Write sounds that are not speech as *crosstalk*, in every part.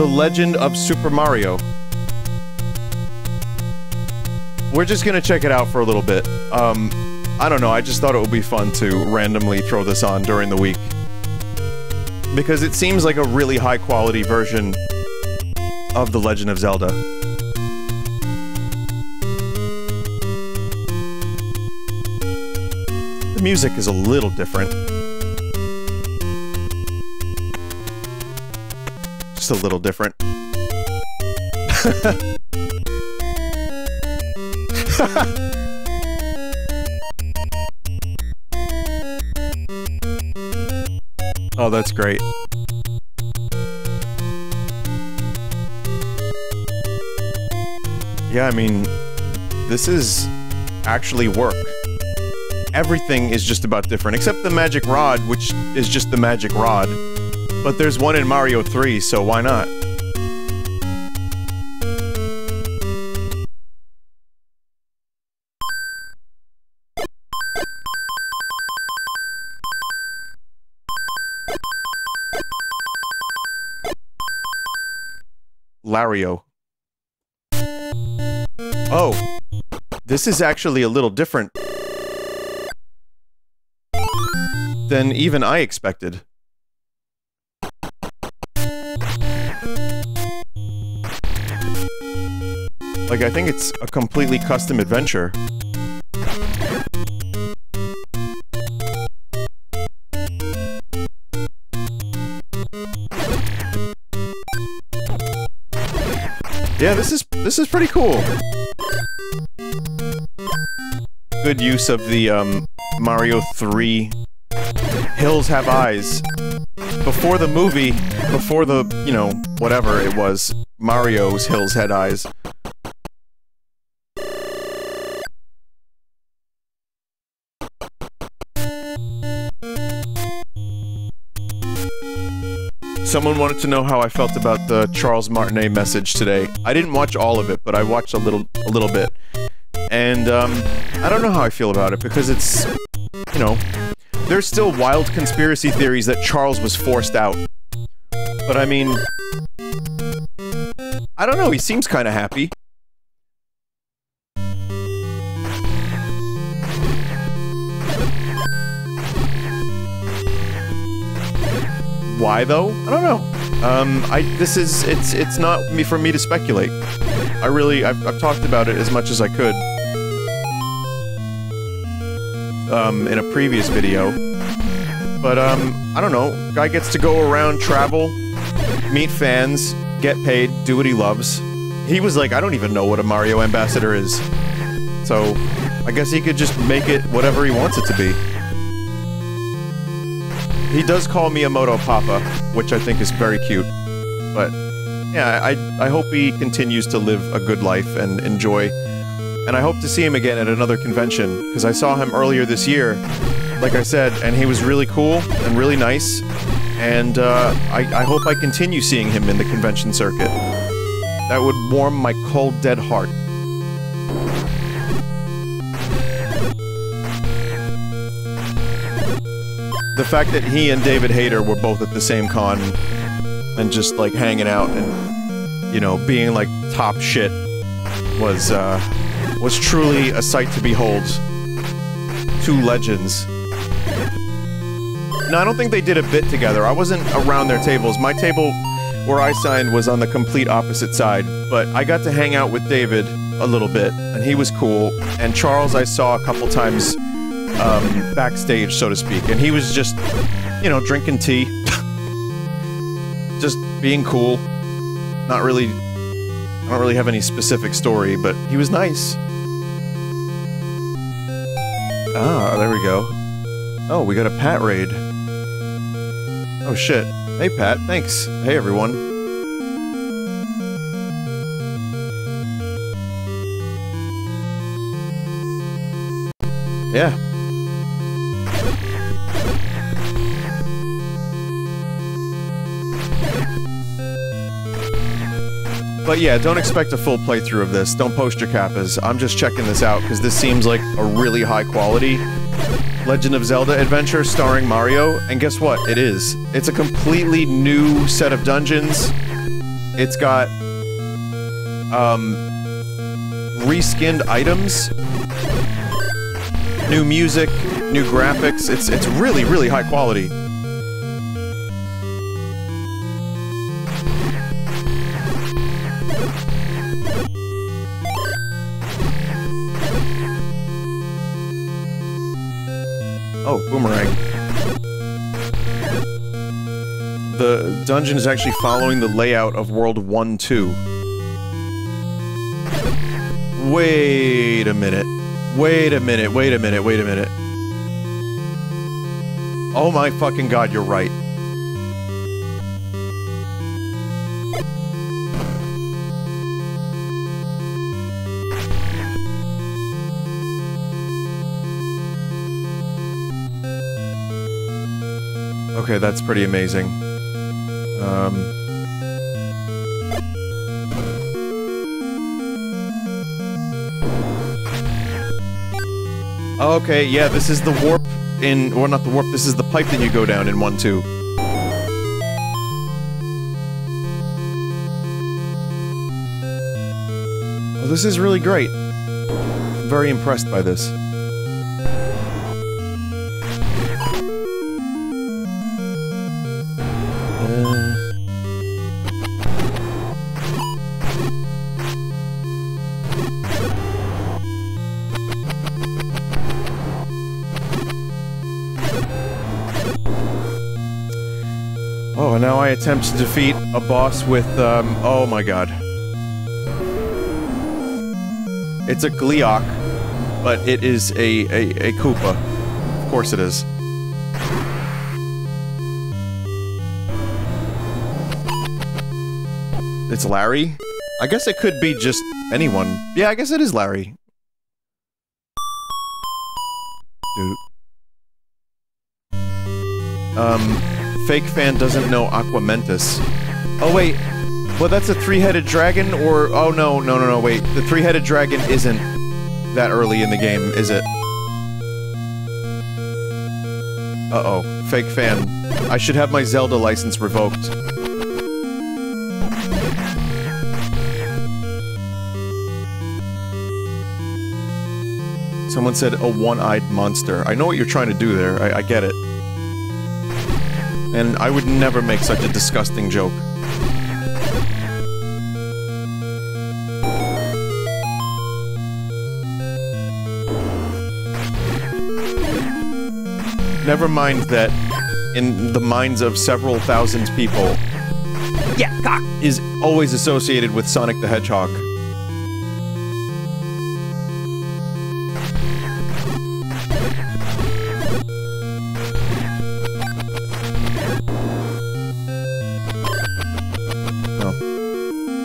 The Legend of Super Mario. We're just gonna check it out for a little bit. Um, I don't know, I just thought it would be fun to randomly throw this on during the week. Because it seems like a really high quality version of The Legend of Zelda. The music is a little different. A little different. *laughs* oh, that's great. Yeah, I mean, this is actually work. Everything is just about different, except the magic rod, which is just the magic rod. But there's one in Mario 3, so why not? Lario. Oh. This is actually a little different than even I expected. Like, I think it's a completely custom adventure. Yeah, this is this is pretty cool. Good use of the um, Mario 3 Hills Have Eyes. Before the movie, before the, you know, whatever it was, Mario's Hills Had Eyes. Someone wanted to know how I felt about the Charles Martinet message today. I didn't watch all of it, but I watched a little a little bit. And um, I don't know how I feel about it because it's, you know, there's still wild conspiracy theories that Charles was forced out. But I mean, I don't know, he seems kind of happy. Why though? I don't know. Um, I this is it's it's not me for me to speculate. I really I've, I've talked about it as much as I could. Um, in a previous video. But um, I don't know. Guy gets to go around, travel, meet fans, get paid, do what he loves. He was like, I don't even know what a Mario ambassador is. So, I guess he could just make it whatever he wants it to be. He does call Miyamoto Papa, which I think is very cute. But, yeah, I, I hope he continues to live a good life and enjoy. And I hope to see him again at another convention, because I saw him earlier this year, like I said, and he was really cool and really nice. And uh, I, I hope I continue seeing him in the convention circuit. That would warm my cold, dead heart. The fact that he and David Hayter were both at the same con and just like hanging out and you know being like top shit was uh was truly a sight to behold. Two legends. No, I don't think they did a bit together. I wasn't around their tables. My table where I signed was on the complete opposite side, but I got to hang out with David a little bit, and he was cool. And Charles I saw a couple times um, backstage, so to speak, and he was just, you know, drinking tea, just being cool. Not really, I don't really have any specific story, but he was nice. Ah, there we go. Oh, we got a Pat raid. Oh shit. Hey Pat, thanks. Hey everyone. Yeah, But yeah, don't expect a full playthrough of this. Don't post your kappas. I'm just checking this out because this seems like a really high quality Legend of Zelda adventure starring Mario. And guess what? It is. It's a completely new set of dungeons. It's got um reskinned items, new music, new graphics. It's it's really really high quality. Oh, boomerang. The dungeon is actually following the layout of World 1 2. Wait a minute. Wait a minute, wait a minute, wait a minute. Oh my fucking god, you're right. Okay, that's pretty amazing. Um... Okay, yeah, this is the warp in- or not the warp, this is the pipe that you go down in 1-2. Oh, this is really great. I'm very impressed by this. Oh, and now I attempt to defeat a boss with, um, oh my god. It's a Gleeok, but it is a, a, a Koopa. Of course it is. It's Larry? I guess it could be just anyone. Yeah, I guess it is Larry. Fake fan doesn't know Aquamentus. Oh wait, well that's a three-headed dragon, or- oh no, no, no, no, wait. The three-headed dragon isn't that early in the game, is it? Uh-oh, fake fan. I should have my Zelda license revoked. Someone said a one-eyed monster. I know what you're trying to do there, I, I get it. And I would never make such a disgusting joke. Never mind that in the minds of several thousand people, yeah, cock is always associated with Sonic the Hedgehog.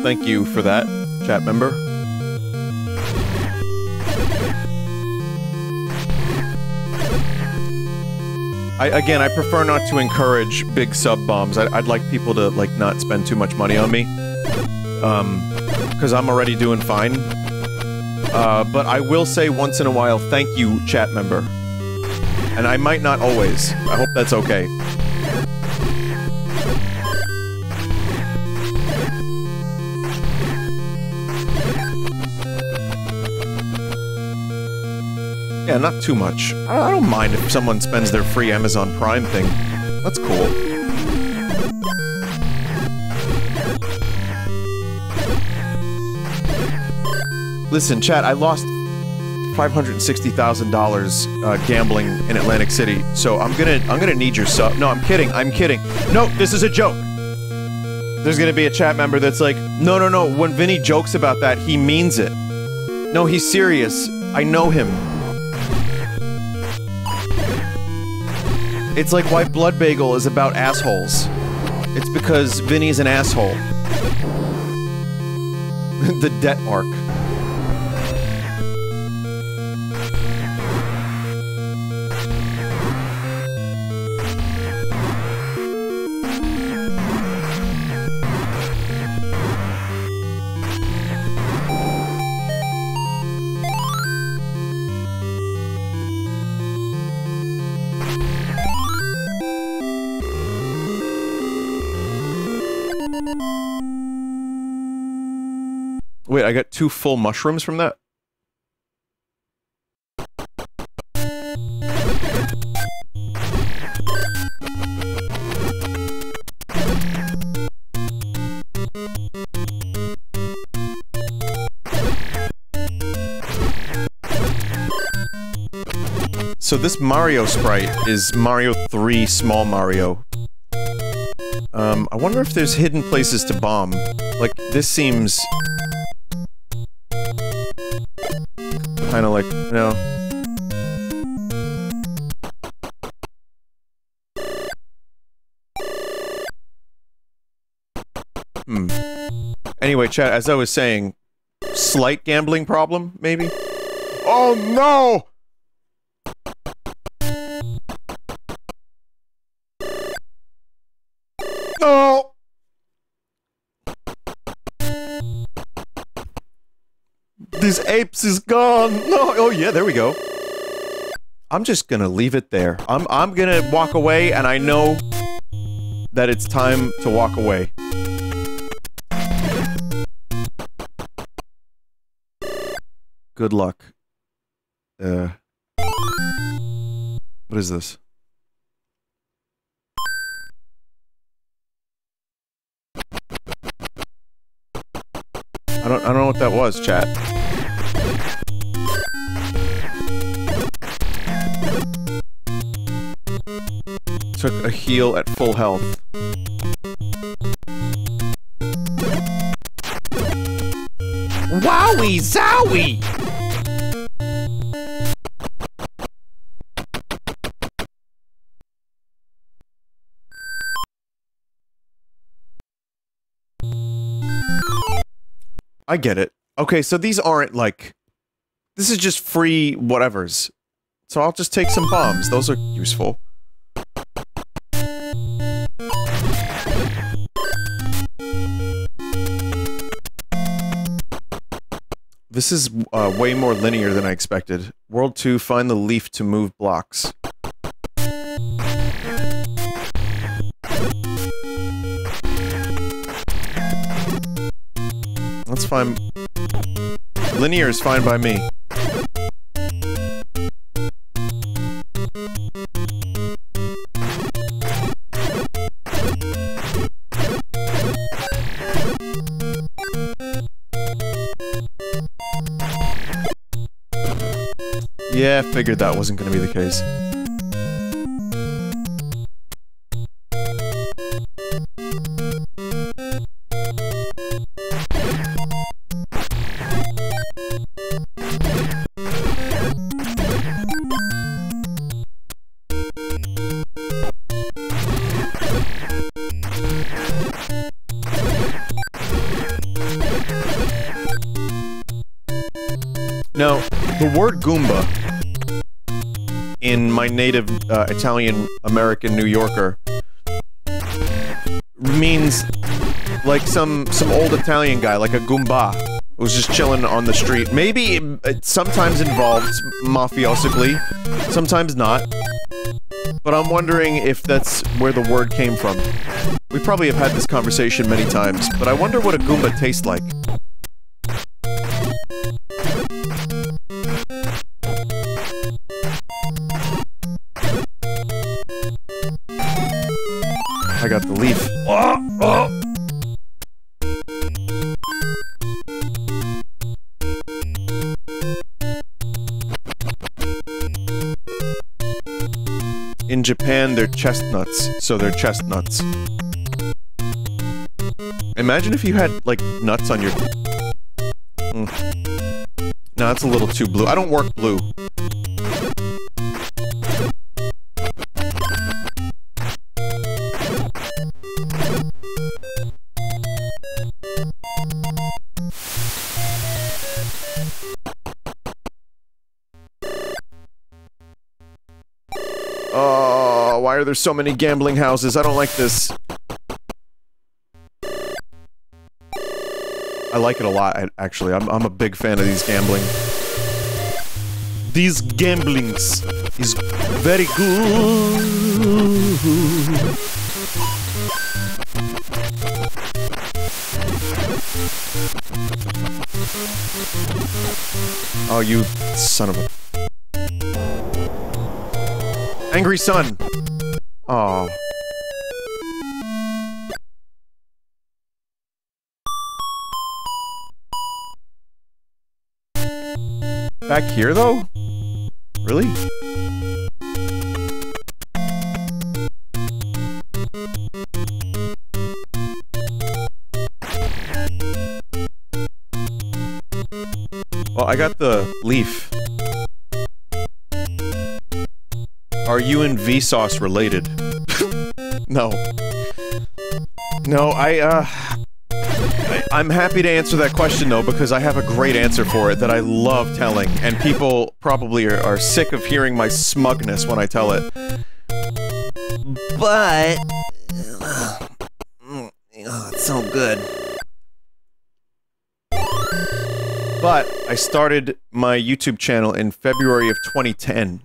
Thank you for that, chat member. I, again, I prefer not to encourage big sub bombs. I, would like people to, like, not spend too much money on me. Um, because I'm already doing fine. Uh, but I will say once in a while, thank you, chat member. And I might not always. I hope that's okay. Yeah, not too much. I, don't mind if someone spends their free Amazon Prime thing. That's cool. Listen, chat, I lost $560,000 uh, gambling in Atlantic City, so I'm gonna- I'm gonna need your sub- No, I'm kidding, I'm kidding. No, this is a joke! There's gonna be a chat member that's like, no, no, no, when Vinny jokes about that, he means it. No, he's serious. I know him. It's like why Blood Bagel is about assholes. It's because Vinny's an asshole. *laughs* the debt arc. Two full mushrooms from that? So this Mario sprite is Mario 3 Small Mario. Um, I wonder if there's hidden places to bomb. Like, this seems... Kinda like, you know... Hmm. Anyway, chat, as I was saying, slight gambling problem, maybe? Oh no! No! These apes is gone! No! Oh yeah, there we go. I'm just gonna leave it there. I'm- I'm gonna walk away, and I know that it's time to walk away. Good luck. Uh... What is this? I don't I don't know what that was, chat. Took a heal at full health. Wowie zowie! I get it. Okay, so these aren't like... This is just free whatevers. So I'll just take some bombs. Those are useful. This is uh, way more linear than I expected. World 2, find the leaf to move blocks. That's fine. Linear is fine by me. Yeah, figured that wasn't gonna be the case. Native uh, Italian American New Yorker means like some some old Italian guy, like a Goomba, who's just chilling on the street. Maybe it, it sometimes involved mafiosically, sometimes not. But I'm wondering if that's where the word came from. We probably have had this conversation many times, but I wonder what a Goomba tastes like. They're chestnuts, so they're chestnuts. Imagine if you had, like, nuts on your... Mm. No, that's a little too blue. I don't work blue. Oh, why are there so many gambling houses? I don't like this. I like it a lot, actually. I'm, I'm a big fan of these gambling. These gamblings is very good. Oh, you son of a... Angry Sun! Oh. Back here, though? Really? Well, I got the leaf. Are you and Vsauce related? *laughs* no. No, I, uh... I, am happy to answer that question, though, because I have a great answer for it that I love telling, and people probably are, are sick of hearing my smugness when I tell it. But... *sighs* oh, it's so good. But I started my YouTube channel in February of 2010.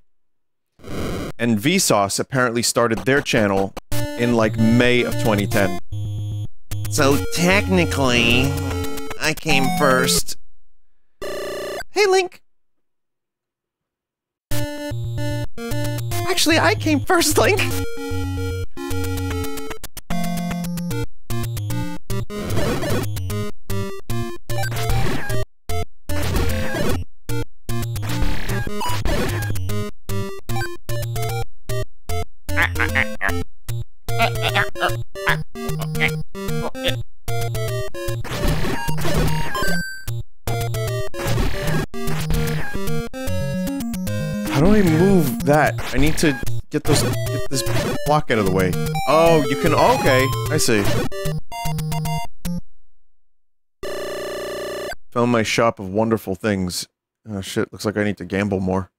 And Vsauce apparently started their channel in like May of 2010. So technically, I came first. Hey, Link! Actually, I came first, Link! I need to get those get this block out of the way. Oh, you can oh, okay, I see. Found my shop of wonderful things. Oh shit, looks like I need to gamble more.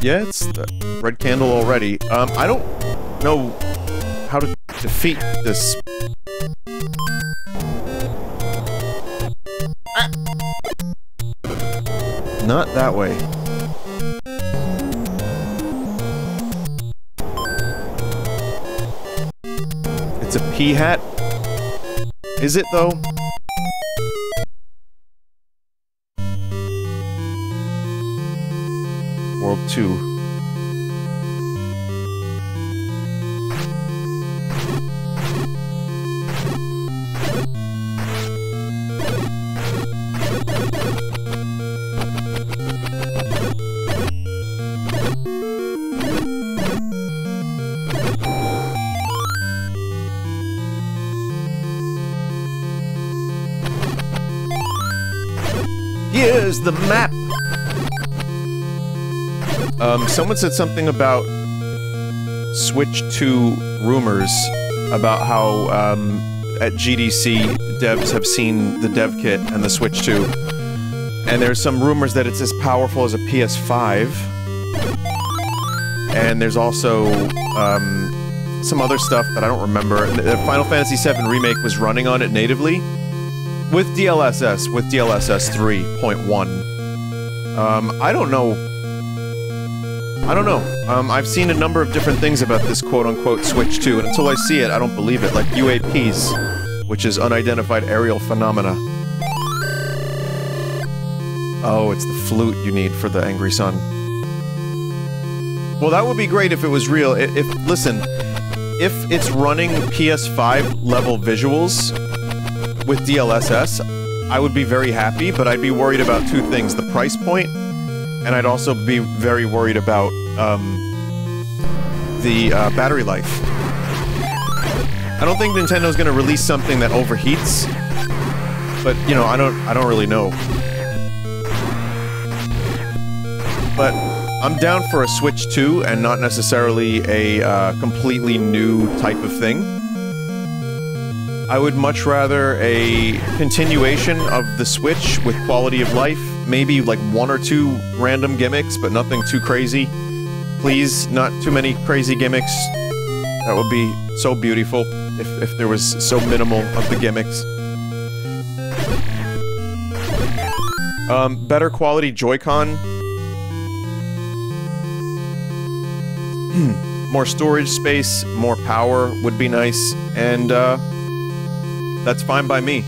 Yeah, it's red candle already. Um, I don't know how to defeat this. Not that way. It's a pea hat? Is it, though? World 2. The map um, someone said something about Switch 2 rumors about how um, at GDC devs have seen the dev kit and the Switch 2. And there's some rumors that it's as powerful as a PS5. And there's also um, some other stuff that I don't remember. The Final Fantasy VII Remake was running on it natively. With DLSS, with DLSS 3.1. Um, I don't know I don't know. Um, I've seen a number of different things about this quote-unquote Switch 2, and until I see it, I don't believe it, like UAPs, which is Unidentified Aerial Phenomena. Oh, it's the flute you need for the Angry Sun. Well, that would be great if it was real. If, if listen, if it's running PS5 level visuals with DLSS, I would be very happy, but I'd be worried about two things. The price point and I'd also be very worried about um, the uh, battery life. I don't think Nintendo's gonna release something that overheats, but you know, I don't, I don't really know. But I'm down for a Switch 2 and not necessarily a uh, completely new type of thing. I would much rather a continuation of the Switch with quality of life maybe like one or two random gimmicks, but nothing too crazy. Please, not too many crazy gimmicks. That would be so beautiful if, if there was so minimal of the gimmicks. Um, better quality Joy-Con. more storage space, more power would be nice, and uh, that's fine by me.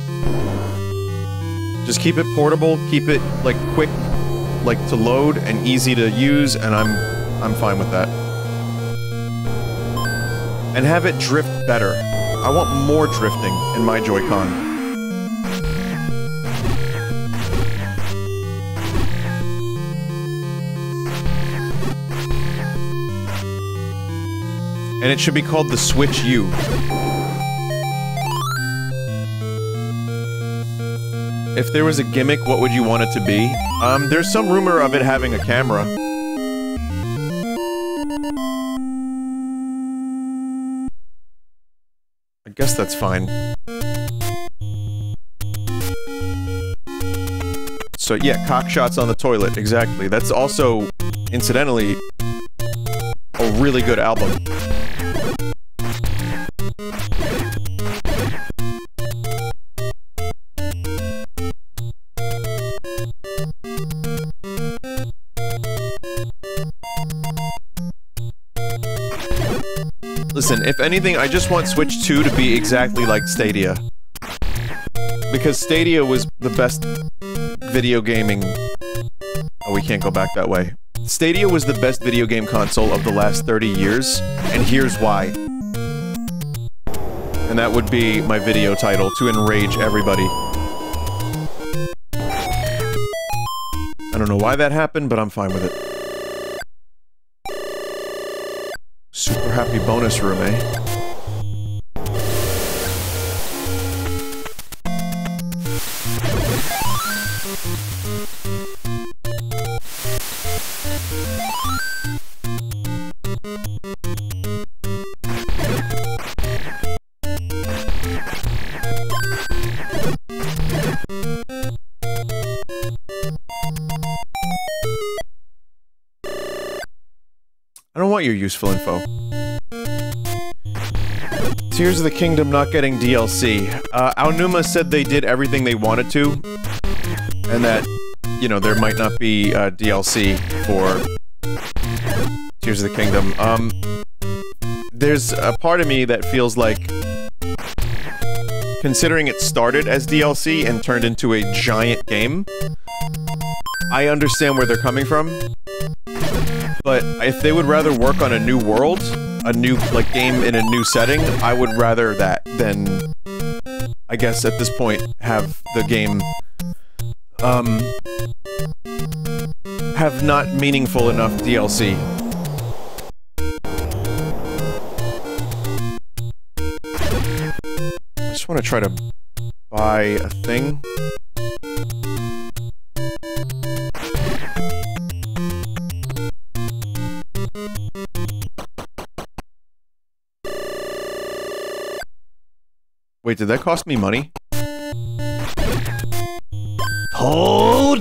Just keep it portable, keep it like quick, like to load and easy to use, and I'm I'm fine with that. And have it drift better. I want more drifting in my Joy-Con. And it should be called the Switch U. If there was a gimmick, what would you want it to be? Um, there's some rumor of it having a camera. I guess that's fine. So yeah, cock shots on the toilet, exactly. That's also, incidentally, a really good album. If anything, I just want Switch 2 to be exactly like Stadia. Because Stadia was the best video gaming... Oh, we can't go back that way. Stadia was the best video game console of the last 30 years, and here's why. And that would be my video title, to enrage everybody. I don't know why that happened, but I'm fine with it. Bonus room, eh? I don't want your useful info. Tears of the Kingdom not getting DLC. Uh, Aonuma said they did everything they wanted to, and that, you know, there might not be uh, DLC for Tears of the Kingdom. Um, there's a part of me that feels like considering it started as DLC and turned into a giant game, I understand where they're coming from. But if they would rather work on a new world, a new, like, game in a new setting, I would rather that than, I guess at this point, have the game, um, have not meaningful enough DLC. I just want to try to buy a thing. Wait, did that cost me money? Hold!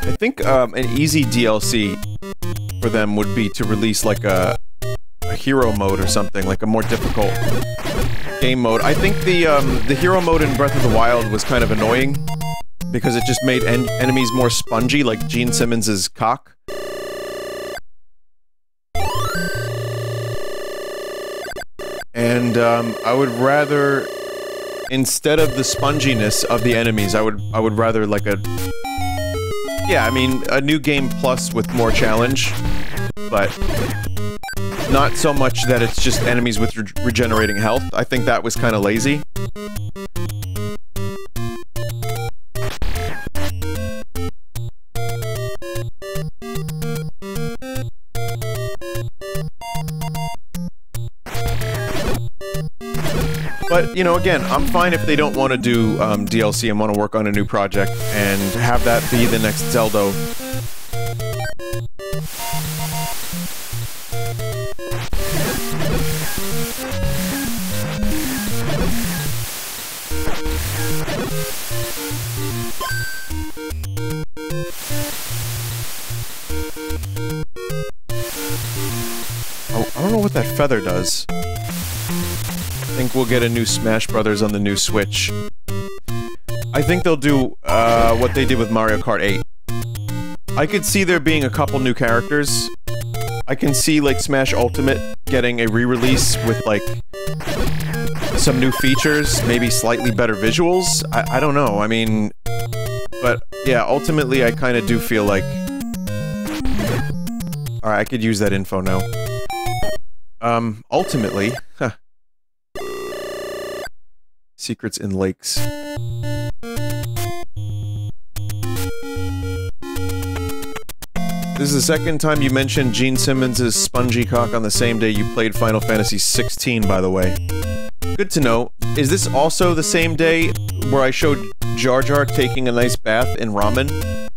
I think um, an easy DLC for them would be to release like a, a hero mode or something, like a more difficult game mode. I think the um, the hero mode in Breath of the Wild was kind of annoying because it just made en enemies more spongy, like Gene Simmons's cock. And um, I would rather, instead of the sponginess of the enemies, I would I would rather like a, yeah, I mean a new game plus with more challenge, but not so much that it's just enemies with re regenerating health. I think that was kind of lazy. But you know, again, I'm fine if they don't want to do um, DLC and want to work on a new project and have that be the next Zelda. Oh, I don't know what that feather does. Think we'll get a new Smash Brothers on the new Switch. I think they'll do, uh, what they did with Mario Kart 8. I could see there being a couple new characters. I can see, like, Smash Ultimate getting a re-release with, like, some new features, maybe slightly better visuals. I, I don't know, I mean... But, yeah, ultimately I kind of do feel like... Alright, I could use that info now. Um, ultimately... Huh. Secrets in Lakes. This is the second time you mentioned Gene Simmons' spongy cock on the same day you played Final Fantasy XVI, by the way. Good to know. Is this also the same day where I showed Jar Jar taking a nice bath in ramen?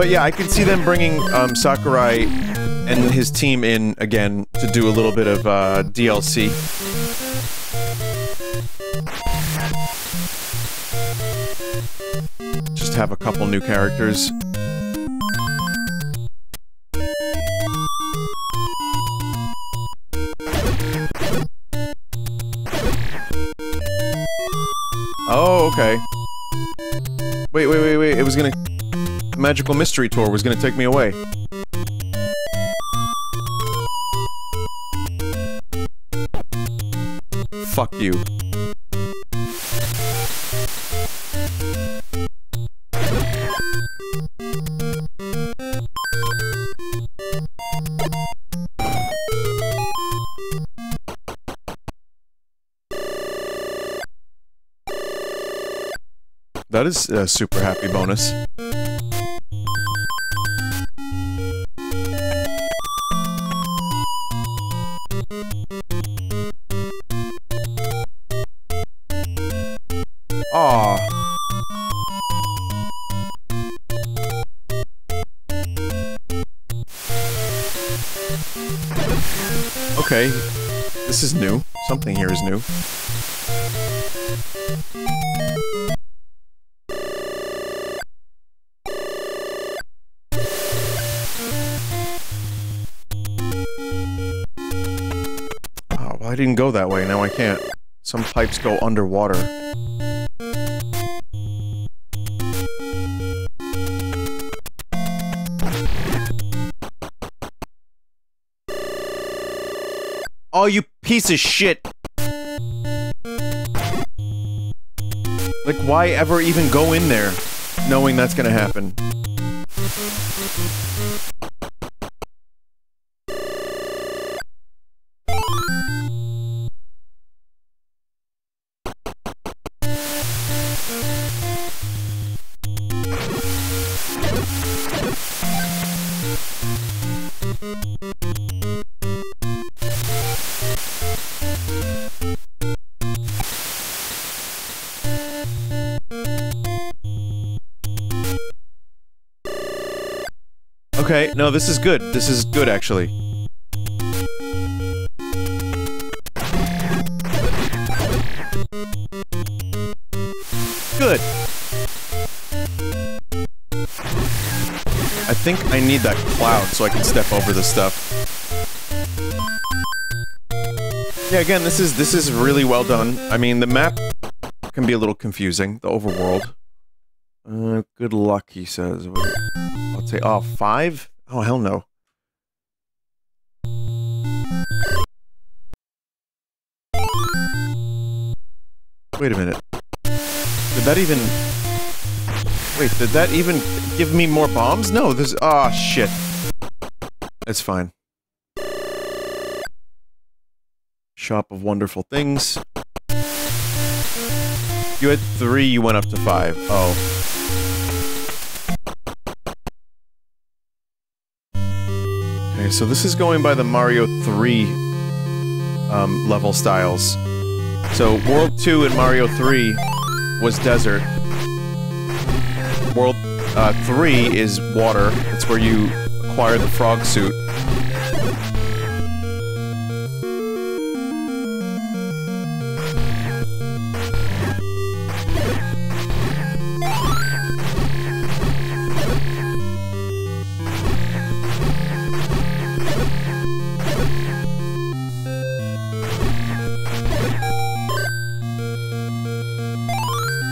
But yeah, I can see them bringing um, Sakurai and his team in again to do a little bit of uh, DLC. Just have a couple new characters. Oh, okay. Wait, wait, wait, wait, it was gonna... Magical Mystery Tour was gonna take me away. Fuck you. That is a super happy bonus. Didn't go that way. Now I can't. Some pipes go underwater. Oh, you piece of shit! Like, why ever even go in there, knowing that's gonna happen? No, this is good. This is good, actually. Good. I think I need that cloud so I can step over the stuff. Yeah, again, this is this is really well done. I mean, the map can be a little confusing, the overworld. Uh, good luck, he says. I'll take- oh, five? Oh, hell no. Wait a minute. Did that even... Wait, did that even give me more bombs? No, this- ah, oh, shit. It's fine. Shop of Wonderful Things. You had three, you went up to five. Oh. Okay, so this is going by the Mario 3 um, level styles. So, World 2 in Mario 3 was desert. World uh, 3 is water. It's where you acquire the frog suit.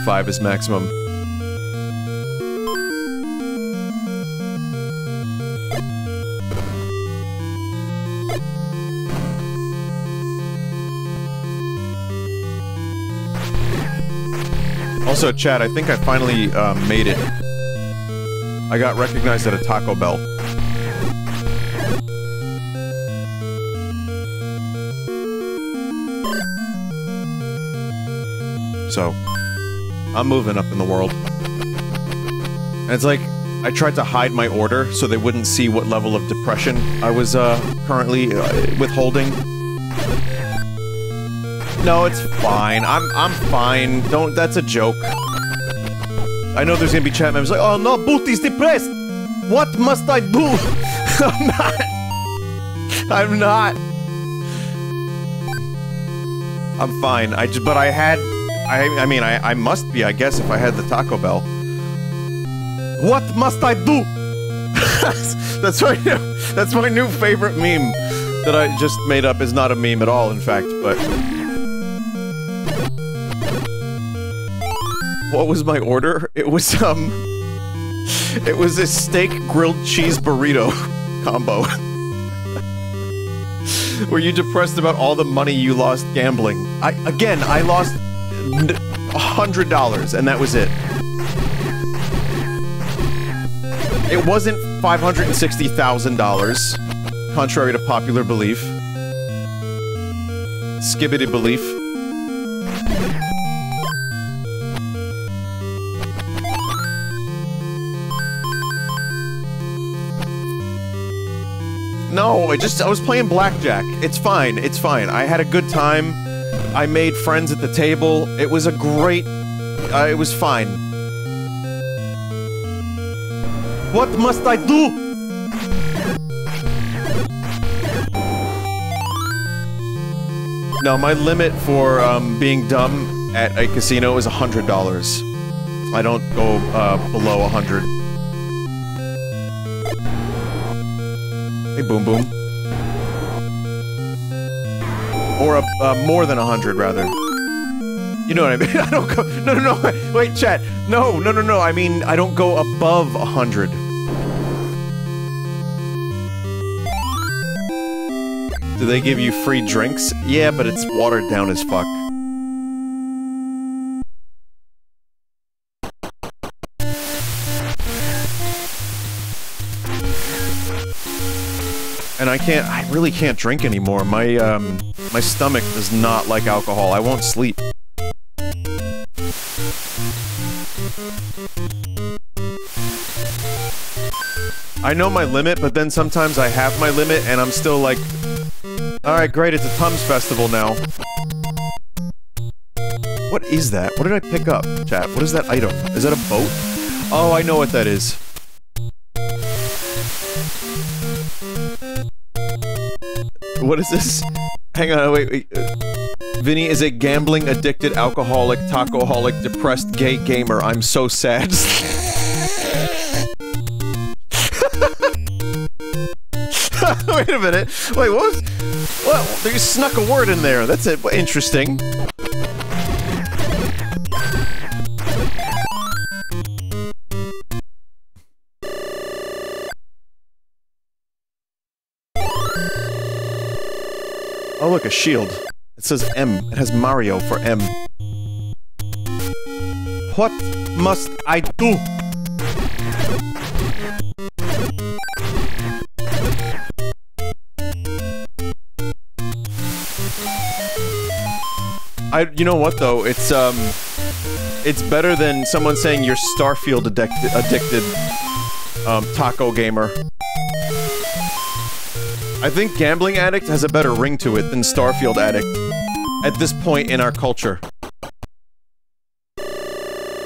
5 is maximum. Also, Chad, I think I finally um, made it. I got recognized at a Taco Bell. So, I'm moving up in the world. And it's like, I tried to hide my order so they wouldn't see what level of depression I was, uh, currently uh, withholding. No, it's fine. I'm- I'm fine. Don't- that's a joke. I know there's gonna be chat members like, oh no, Booty's depressed! What must I do? *laughs* I'm not! I'm not! I'm fine. I just- but I had- I- I mean, I- I must be, I guess, if I had the Taco Bell. What must I do? *laughs* that's my new- that's my new favorite meme that I just made up is not a meme at all, in fact, but... What was my order? It was, um... It was a steak grilled cheese burrito *laughs* combo. *laughs* Were you depressed about all the money you lost gambling? I- again, I lost... a hundred dollars, and that was it. It wasn't $560,000, contrary to popular belief. Skibidi belief. No, I just- I was playing blackjack. It's fine, it's fine. I had a good time. I made friends at the table. It was a great... Uh, it was fine. What must I do? No, my limit for um, being dumb at a casino is $100. I don't go uh, below 100. Hey, Boom Boom. Or a, uh, more than 100, rather. You know what I mean? *laughs* I don't go- no, no, no, wait, chat. No, no, no, no, I mean, I don't go above 100. Do they give you free drinks? Yeah, but it's watered down as fuck. And I can't- I really can't drink anymore. My, um, my stomach does not like alcohol. I won't sleep. I know my limit, but then sometimes I have my limit and I'm still like, Alright, great, it's a Tums Festival now. What is that? What did I pick up, chat? What is that item? Is that a boat? Oh, I know what that is. What is this? Hang on, wait, wait. Vinny is a gambling addicted alcoholic, tacoholic, depressed gay gamer. I'm so sad. *laughs* Wait a minute. Wait, what was... Well, you snuck a word in there. That's it. Interesting. Look, a shield. It says M. It has Mario for M. What must I do? I, you know what though? It's um, it's better than someone saying you're Starfield addicted, addicted, um, taco gamer. I think gambling addict has a better ring to it than Starfield addict at this point in our culture.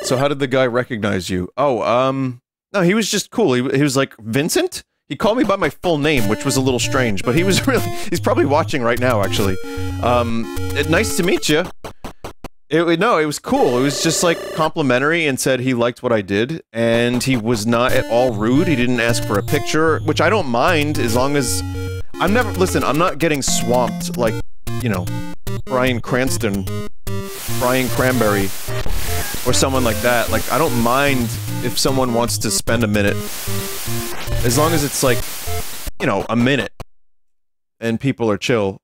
So how did the guy recognize you? Oh, um, no, he was just cool. He, he was like, Vincent? He called me by my full name, which was a little strange, but he was *laughs* really- he's probably watching right now, actually. Um, it- nice to meet you. It, no, it was cool. It was just like complimentary and said he liked what I did, and he was not at all rude. He didn't ask for a picture, which I don't mind as long as I'm never listen. I'm not getting swamped like you know Bryan Cranston, Brian Cranberry. or someone like that, like, I don't mind if someone wants to spend a minute. As long as it's like, you know, a minute. And people are chill.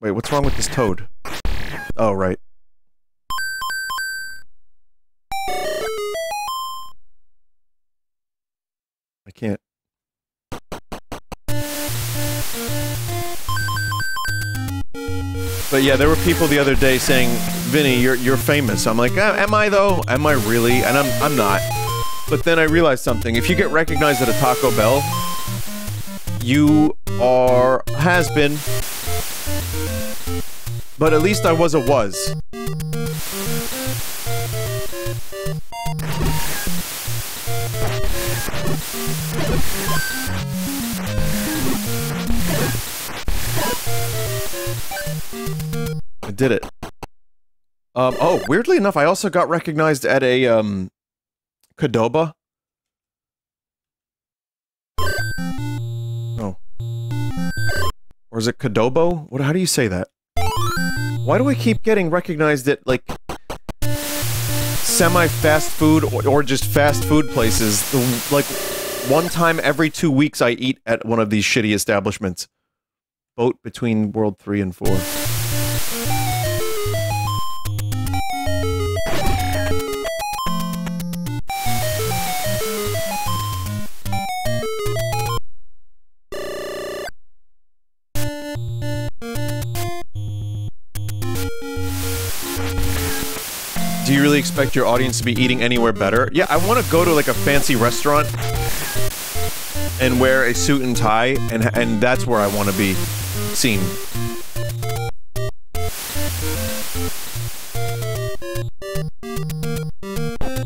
Wait, what's wrong with this toad? Oh, right. I can't. But yeah, there were people the other day saying, "Vinny, you're you're famous." I'm like, uh, "Am I though? Am I really?" And I'm I'm not. But then I realized something. If you get recognized at a Taco Bell, you are has been. But at least I was a was. I did it. Um, oh, weirdly enough, I also got recognized at a, um, Qdoba. Oh. Or is it Kadobo? What, how do you say that? Why do I keep getting recognized at, like, semi-fast food or, or just fast food places? Like, one time every two weeks I eat at one of these shitty establishments. Boat between World 3 and 4. Do you really expect your audience to be eating anywhere better? Yeah, I want to go to like a fancy restaurant and wear a suit and tie, and and that's where I want to be seen.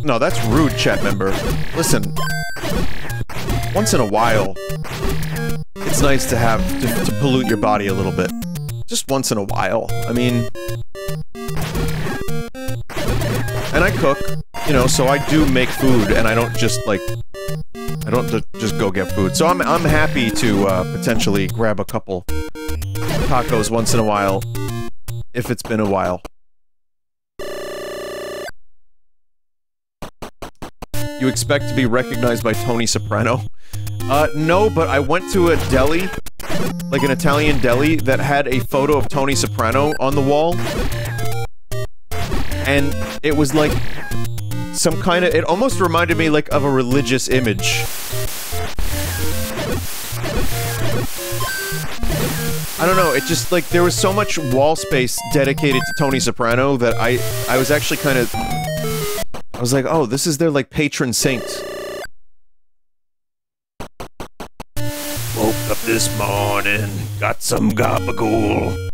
No, that's rude, chat member. Listen, once in a while, it's nice to have to, to pollute your body a little bit. Just once in a while. I mean, and I cook, you know, so I do make food, and I don't just, like... I don't just go get food. So I'm, I'm happy to, uh, potentially grab a couple tacos once in a while, if it's been a while. You expect to be recognized by Tony Soprano? Uh, no, but I went to a deli, like an Italian deli, that had a photo of Tony Soprano on the wall, and it was like some kind of- it almost reminded me like of a religious image. I don't know, it just like there was so much wall space dedicated to Tony Soprano that I I was actually kind of I was like, "Oh, this is their like patron saint." Woke up this morning, got some gabagool.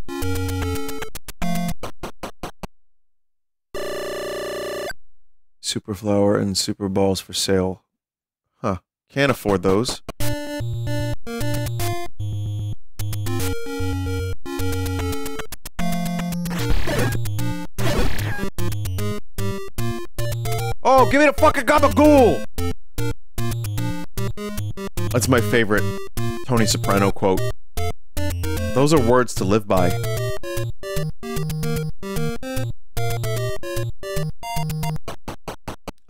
Super flower and super balls for sale. Huh. Can't afford those. Oh, give me the fucking gabagool! That's my favorite Tony Soprano quote. Those are words to live by.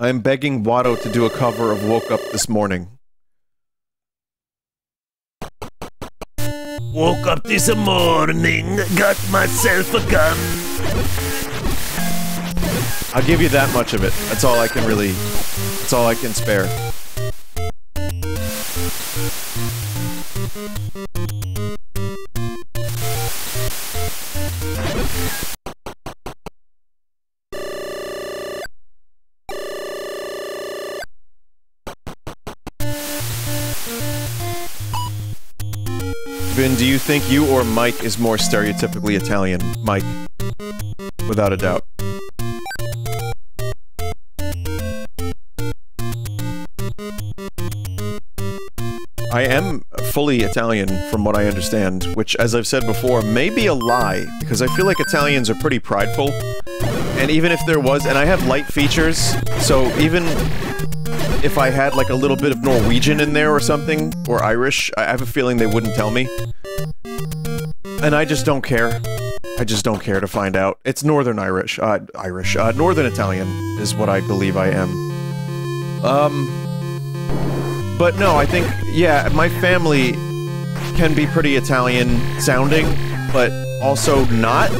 I am begging Watto to do a cover of Woke Up This Morning. Woke up this morning, got myself a gun. I'll give you that much of it. That's all I can really... That's all I can spare. Vin, do you think you or Mike is more stereotypically Italian? Mike. Without a doubt. I am fully Italian, from what I understand, which, as I've said before, may be a lie, because I feel like Italians are pretty prideful. And even if there was, and I have light features, so even if I had like a little bit of Norwegian in there or something, or Irish, I have a feeling they wouldn't tell me. And I just don't care. I just don't care to find out. It's Northern Irish. Uh, Irish. Uh, Northern Italian is what I believe I am. Um, but no, I think, yeah, my family can be pretty Italian sounding, but also not.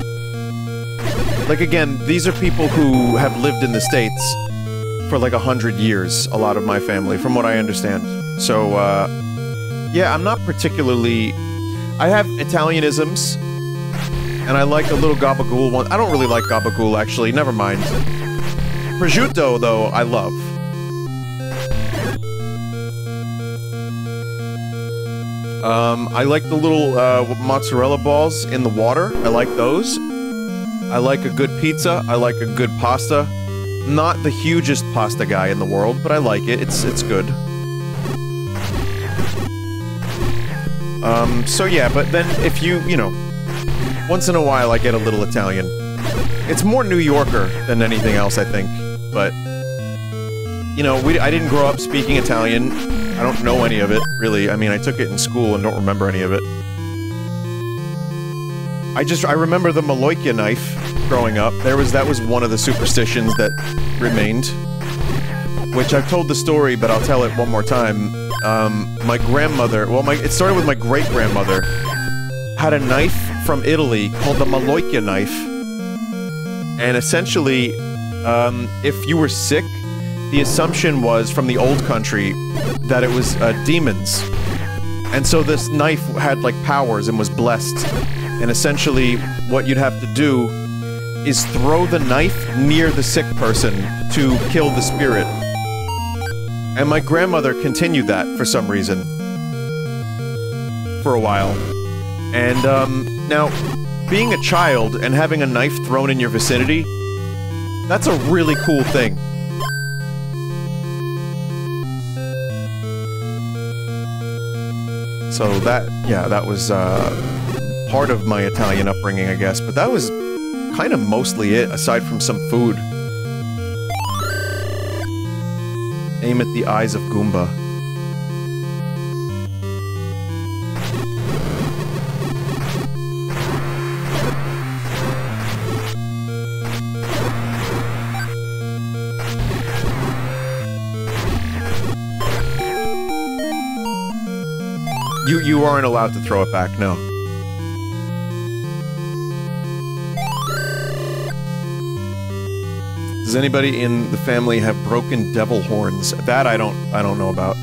Like, again, these are people who have lived in the States for like a hundred years, a lot of my family, from what I understand. So, uh, yeah, I'm not particularly. I have Italianisms, and I like a little gabagool one. I don't really like gabagool, actually. Never mind. Prosciutto, though, I love. Um, I like the little uh, mozzarella balls in the water. I like those. I like a good pizza. I like a good pasta. Not the hugest pasta guy in the world, but I like it. It's it's good. Um, so yeah, but then if you, you know, once in a while I get a little Italian. It's more New Yorker than anything else, I think. But, you know, we, I didn't grow up speaking Italian. I don't know any of it, really. I mean, I took it in school and don't remember any of it. I just, I remember the Maloika knife growing up. There was, that was one of the superstitions that remained. Which I've told the story, but I'll tell it one more time. Um, my grandmother, well, my, it started with my great-grandmother, had a knife from Italy called the Maloika knife. And essentially, um, if you were sick, the assumption was from the old country that it was uh, demons. And so this knife had like powers and was blessed. And essentially, what you'd have to do is throw the knife near the sick person to kill the spirit. And my grandmother continued that for some reason. For a while. And, um, now, being a child and having a knife thrown in your vicinity, that's a really cool thing. So that, yeah, that was, uh, part of my Italian upbringing, I guess, but that was kind of mostly it, aside from some food. Aim at the eyes of Goomba. You you aren't allowed to throw it back, no. Does anybody in the family have broken devil horns? That I don't I don't know about.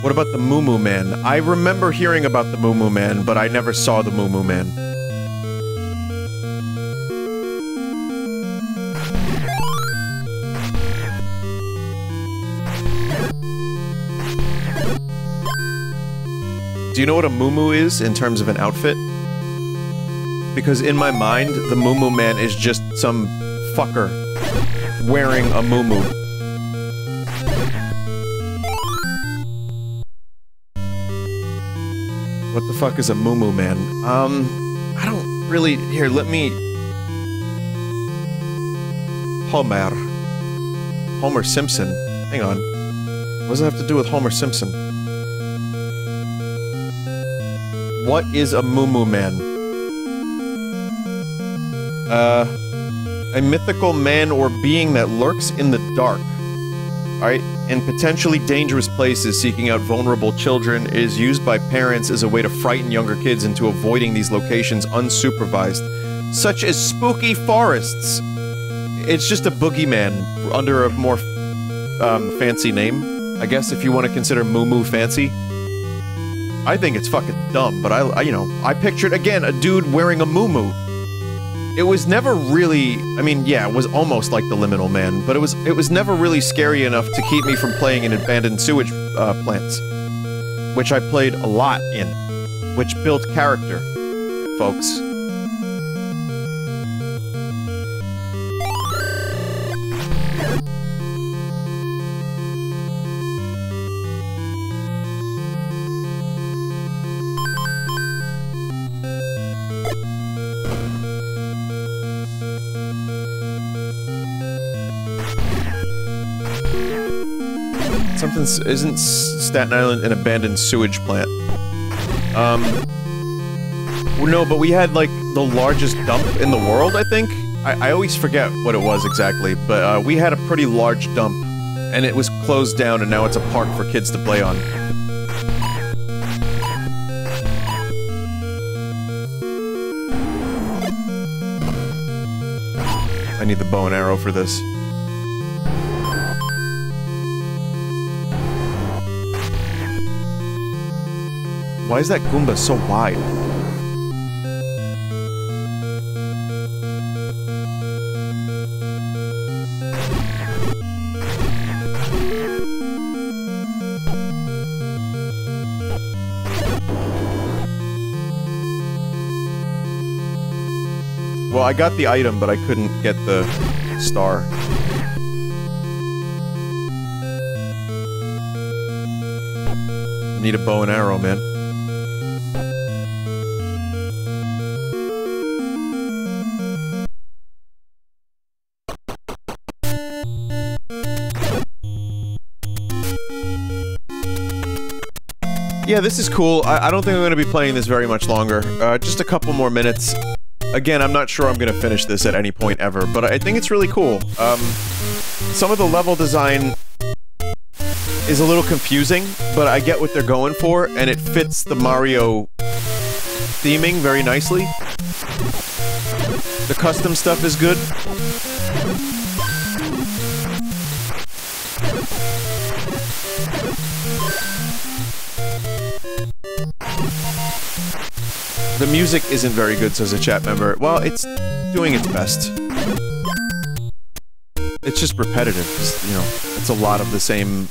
What about the Moo Moo Man? I remember hearing about the Moo Moo Man, but I never saw the Moo Moo Man. Do you know what a moo is in terms of an outfit? Because in my mind, the Moo Man is just some fucker wearing a moo What the fuck is a moo man? Um, I don't really... Here, let me... Homer. Homer Simpson. Hang on. What does it have to do with Homer Simpson? What is a moo man? Uh... A mythical man or being that lurks in the dark. Alright? In potentially dangerous places seeking out vulnerable children is used by parents as a way to frighten younger kids into avoiding these locations unsupervised, such as spooky forests. It's just a boogeyman under a more um, fancy name, I guess, if you want to consider Moo Moo fancy. I think it's fucking dumb, but I, I you know, I pictured, again, a dude wearing a moo moo. It was never really, I mean, yeah, it was almost like the Liminal Man, but it was it was never really scary enough to keep me from playing in abandoned sewage uh, plants, which I played a lot in, which built character, folks. Something's isn't Staten Island an abandoned sewage plant? Um, No, but we had like the largest dump in the world, I think. I, I always forget what it was exactly, but uh, we had a pretty large dump, and it was closed down, and now it's a park for kids to play on. I need the bow and arrow for this. Why is that Goomba so wide? Well, I got the item, but I couldn't get the star. Need a bow and arrow, man. Yeah, this is cool. I, I don't think I'm going to be playing this very much longer. Uh, just a couple more minutes. Again, I'm not sure I'm going to finish this at any point ever, but I think it's really cool. Um, some of the level design is a little confusing, but I get what they're going for, and it fits the Mario theming very nicely. The custom stuff is good. The music isn't very good, says a chat member. Well, it's doing its best. It's just repetitive, you know, it's a lot of the same...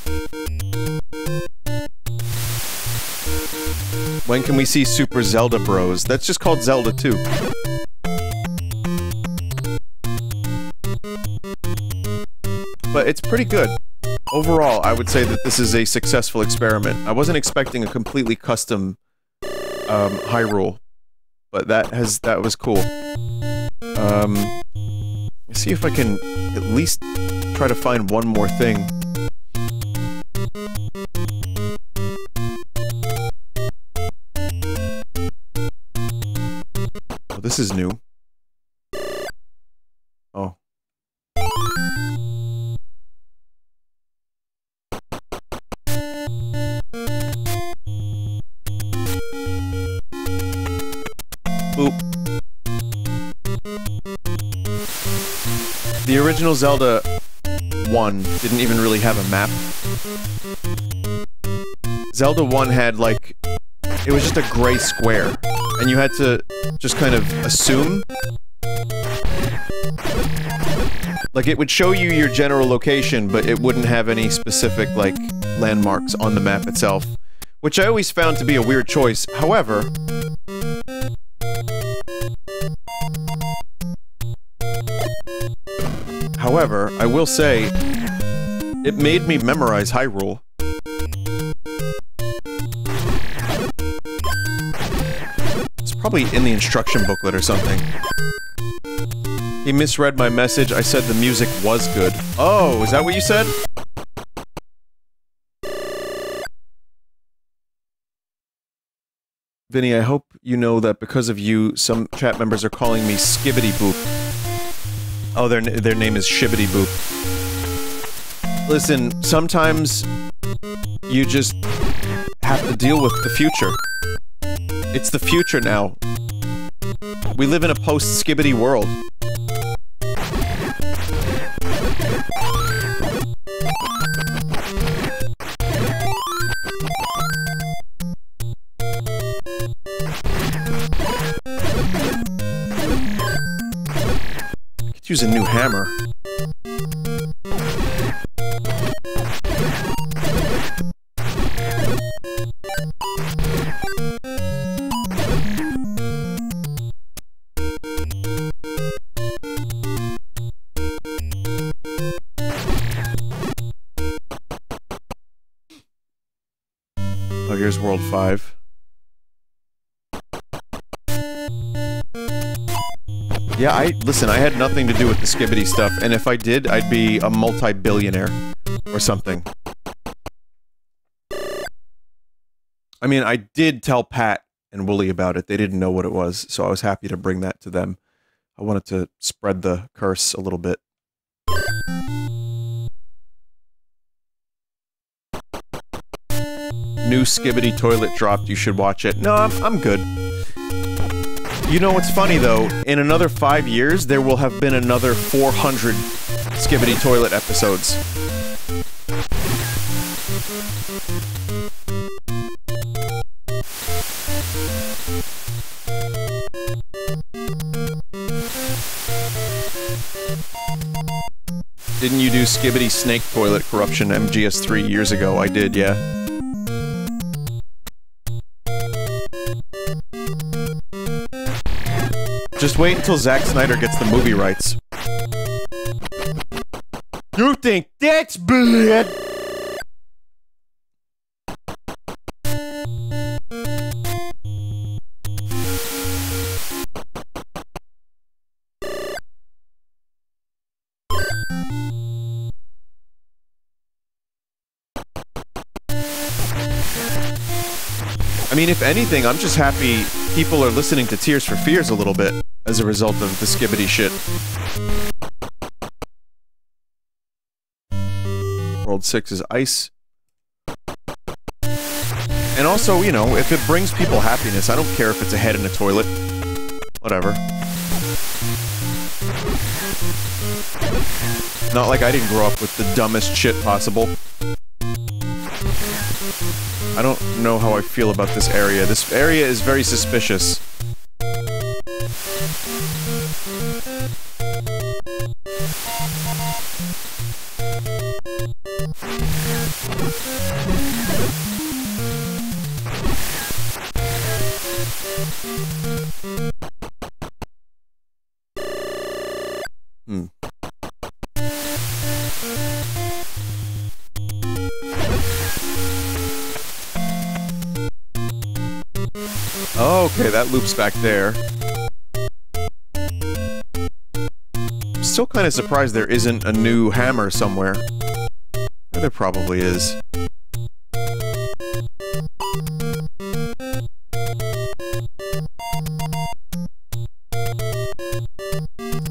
When can we see Super Zelda Bros? That's just called Zelda 2. But it's pretty good. Overall, I would say that this is a successful experiment. I wasn't expecting a completely custom um, Hyrule, but that has that was cool. Um, see if I can at least try to find one more thing. Oh, this is new. Original Zelda 1 didn't even really have a map. Zelda 1 had, like... It was just a gray square. And you had to just kind of assume... Like, it would show you your general location, but it wouldn't have any specific, like, landmarks on the map itself. Which I always found to be a weird choice. However, However, I will say, it made me memorize Hyrule. It's probably in the instruction booklet or something. He misread my message. I said the music was good. Oh, is that what you said? Vinny, I hope you know that because of you, some chat members are calling me Skibbity Boop. Oh, their, their name is Shibbity Boop. Listen, sometimes you just have to deal with the future. It's the future now. We live in a post-Skibidi world. Use a new hammer. Oh, here's World 5. Yeah, I- listen, I had nothing to do with the Skibidi stuff, and if I did, I'd be a multi-billionaire. Or something. I mean, I did tell Pat and Woolie about it. They didn't know what it was, so I was happy to bring that to them. I wanted to spread the curse a little bit. New Skibidi toilet dropped. You should watch it. No, I'm, I'm good. You know what's funny though? In another five years, there will have been another 400 Skibidi toilet episodes. Didn't you do Skibidi Snake Toilet Corruption MGS3 years ago? I did, yeah. Just wait until Zack Snyder gets the movie rights. You think that's bad? Mean, if anything, I'm just happy people are listening to Tears for Fears a little bit as a result of the skibidi shit. World 6 is ice. And also, you know, if it brings people happiness, I don't care if it's a head in a toilet. Whatever. Not like I didn't grow up with the dumbest shit possible. I don't know how I feel about this area. This area is very suspicious. Loops back there. I'm still kind of surprised there isn't a new hammer somewhere. There probably is.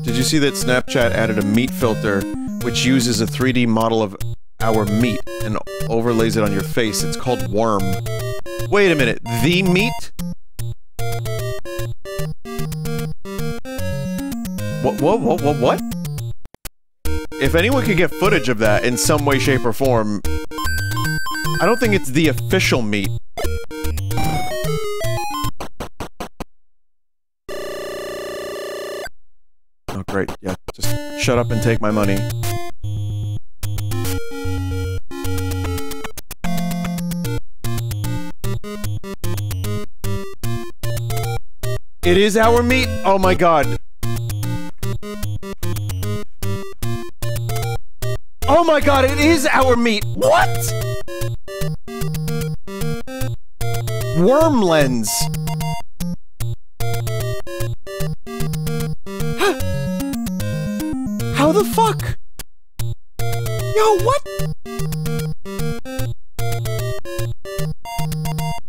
Did you see that Snapchat added a meat filter which uses a 3D model of our meat and overlays it on your face? It's called Worm. Wait a minute, the meat? What, what, what, what? If anyone could get footage of that in some way, shape, or form, I don't think it's the official meat. Oh, great. Yeah, just shut up and take my money. It is our meat? Oh my god. Oh my god, it is our meat! What?! Worm lens! *gasps* How the fuck? Yo, what?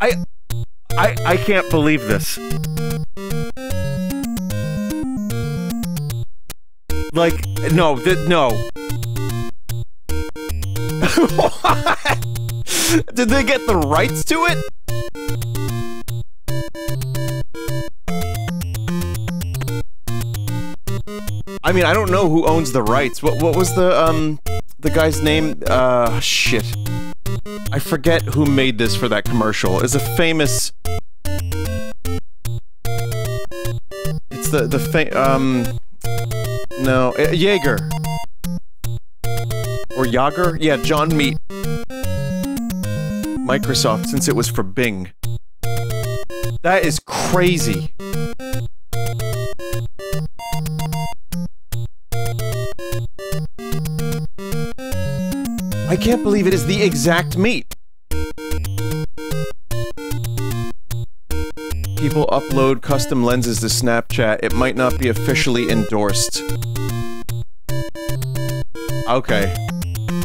I... I... I can't believe this. Like, no, th no. Did they get the rights to it? I mean, I don't know who owns the rights. What what was the um the guy's name? Uh shit. I forget who made this for that commercial. It's a famous It's the the fa um no, uh, Jaeger. Or Yager? Yeah, John Meat. Microsoft, since it was for Bing. That is crazy. I can't believe it is the exact meat. People upload custom lenses to Snapchat. It might not be officially endorsed. Okay.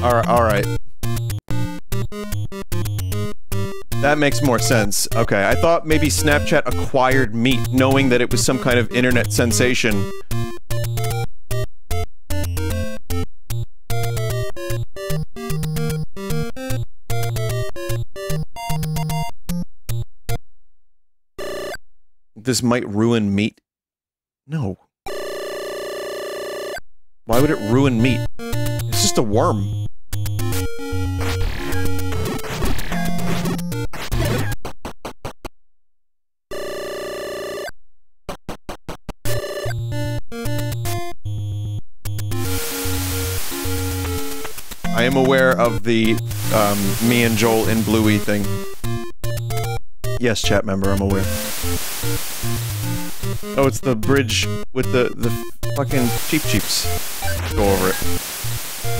Alright, alright. That makes more sense. Okay, I thought maybe Snapchat acquired meat, knowing that it was some kind of internet sensation. This might ruin meat. No. Why would it ruin meat? It's just a worm. Am aware of the um, me and Joel in Bluey thing. Yes, chat member, I'm aware. Oh, it's the bridge with the the fucking Cheep Cheeps. Go over it.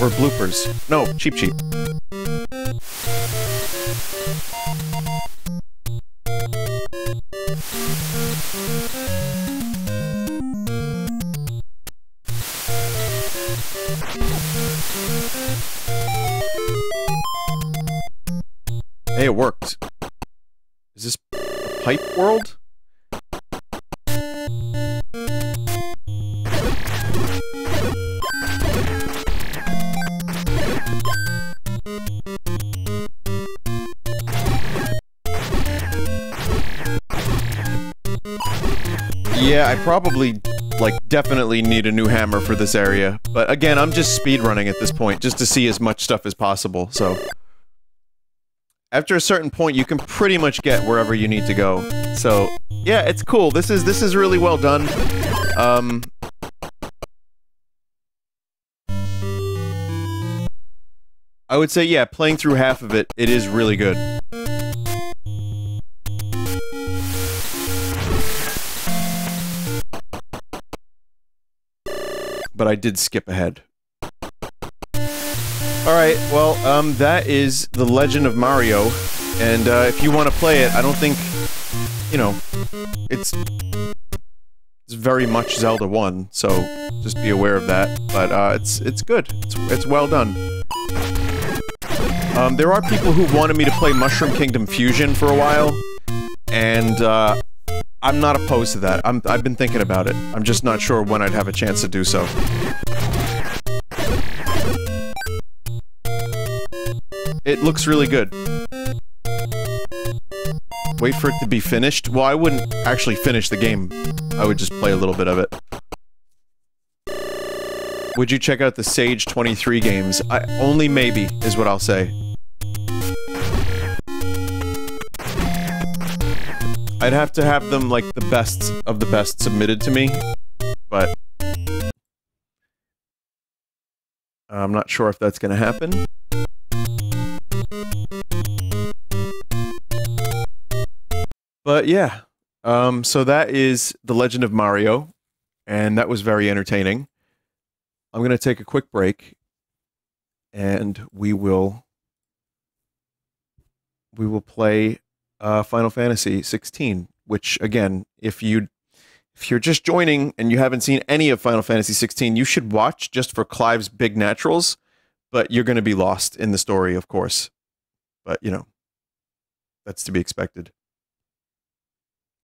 Or bloopers. No, Cheep Cheep. Probably, like, definitely need a new hammer for this area. But again, I'm just speedrunning at this point, just to see as much stuff as possible, so... After a certain point, you can pretty much get wherever you need to go. So, yeah, it's cool. This is this is really well done. Um... I would say, yeah, playing through half of it, it is really good. But I did skip ahead. Alright, well, um, that is The Legend of Mario, and, uh, if you want to play it, I don't think, you know, it's, it's very much Zelda 1, so just be aware of that, but, uh, it's, it's good. It's, it's well done. Um, there are people who wanted me to play Mushroom Kingdom Fusion for a while, and, uh, I'm not opposed to that. I'm, I've been thinking about it. I'm just not sure when I'd have a chance to do so. It looks really good. Wait for it to be finished? Well, I wouldn't actually finish the game. I would just play a little bit of it. Would you check out the Sage 23 games? I, only maybe, is what I'll say. I'd have to have them, like, the best of the best submitted to me, but... I'm not sure if that's gonna happen. But yeah, um, so that is The Legend of Mario, and that was very entertaining. I'm gonna take a quick break, and we will we will play uh, Final Fantasy 16, which again, if you if you're just joining and you haven't seen any of Final Fantasy 16, you should watch just for Clive's big naturals, but you're going to be lost in the story, of course. But, you know, that's to be expected.